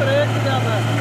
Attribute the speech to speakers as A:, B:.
A: break ज्यादा है